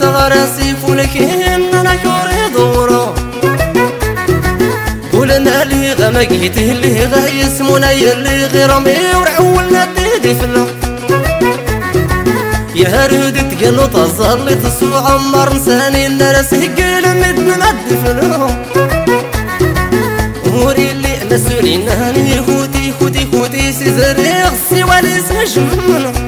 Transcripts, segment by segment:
سلي خرس غراسي فولكين مقيته اللي غا يسمونا يلي غير مي ورعولنا تيدي فلا يا ريد تقلو تظهر لي تسو عمر نساني الناس هقل مد مد فلا وري اللي مسؤولين هاني خوتي خوتي خوتي سيزري غسي والي سجمنا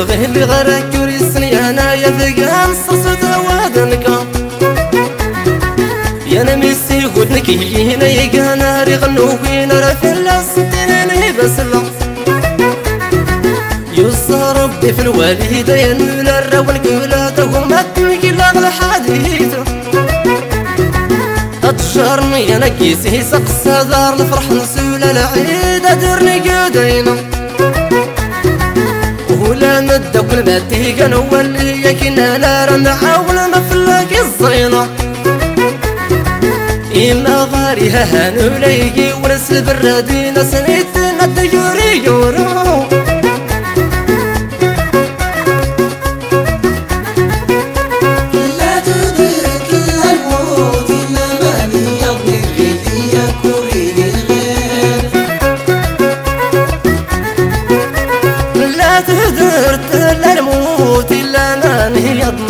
صغير اللي غير كوريسني أنا يا ثقان صرصت وادنك يا قلت لك هنا يقانا رغنو وين رفل بسلم. يوصى ربي في الوالدين ولا الرول كلا تقوم الدنيا لا الحديث أتجرني أنا كيسي سقسى دار الفرح نسول العيد أدرني قدينا. ما تيجا نولي يكنا لا رنحاول مفلك الزينة. إما غاريها هانو ليجي ورس البرادين سنيت الديوري يورو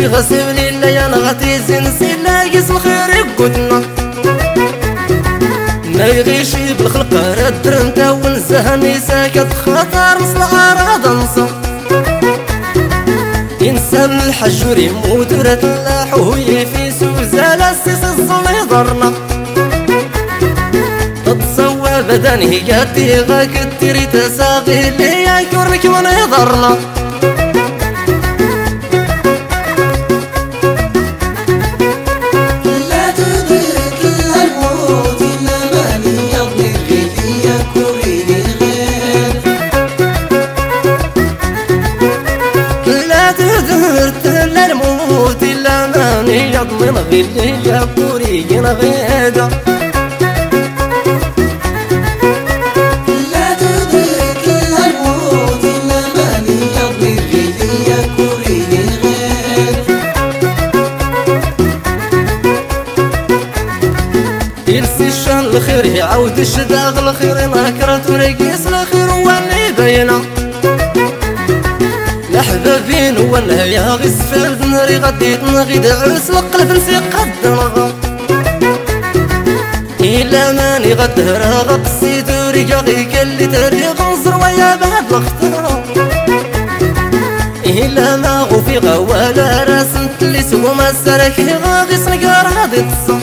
عيبي غسل ليلا يا نغتي زنسي لا قسم خير يقودنا ما يغيشي بالخلق رد رنتا ونسهني ساكت خطر مصلحة عرض نصر ينسى الحجر يموت رتلاح وهي في سوزال السيس الظل يضرنا. تتصوى بدنه قاتي غاك التري تساغي اللي يكرك من يضرنا يا بوري غيدا لا تدرك الموت يرسي الشان الخير يعاود الشداغ الخير نكرت ورقيس الخير واللي بينا حبابين ولا يا غي سفر ناري غديت نغيد عرس القلب نسي قد نغا غادي غدهر غقصي دوري غي قال تاري غنصر ويا بعد الخطا إلا ما غوفي غوالا راسنت اللي سوى ما سرك غاغي سنقار غادي تصم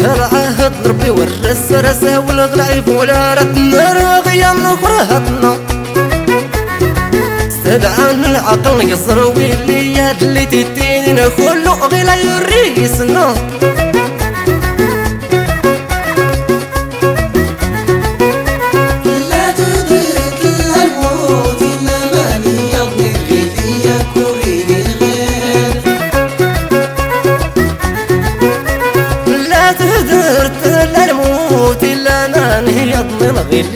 العهد ربي ورس رسا والغلايب ولا رتنا راغيا غيلا يريسنا لا تدرك الموت إنما ليضمن غيري كوري الغير. لا تهدر لا الموت إلا من غير